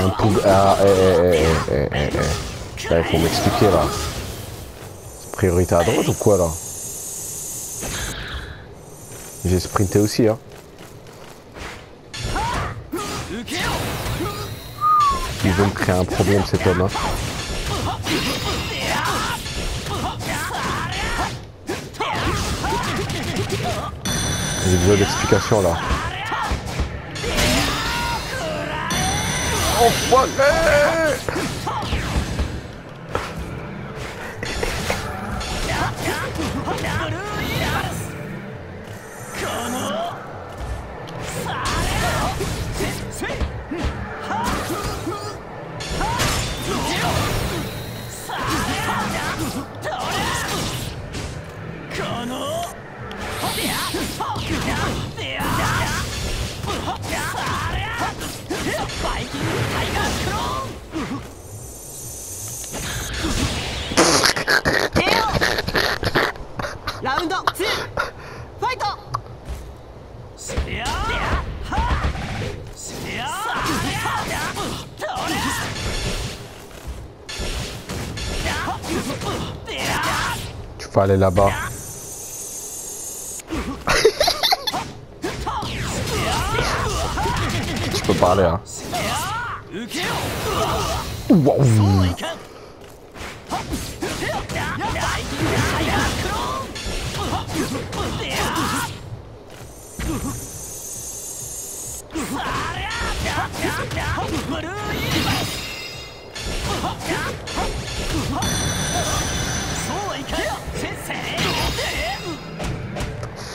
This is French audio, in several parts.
pool. Ah, eh, eh, eh, faut m'expliquer là. Priorité à droite ou quoi là J'ai sprinté aussi, hein. Il veut me créer un problème cet homme, hein. J'ai besoin d'explications là. Oh! Enfoiré Tu peux aller là-bas. tu peux parler, hein. Wow.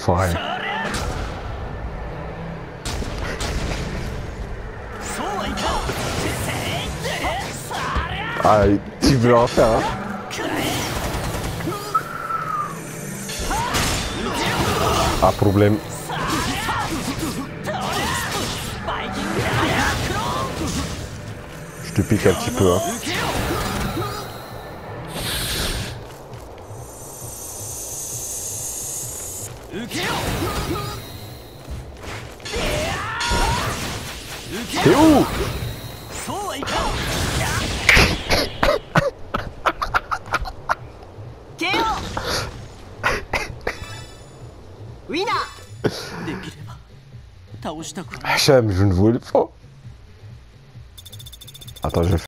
Fire. I, to be. Ah, problème. Je te pique un petit peu, hein. Où? Hachem, je ne voulais pas. Attends, je vais faire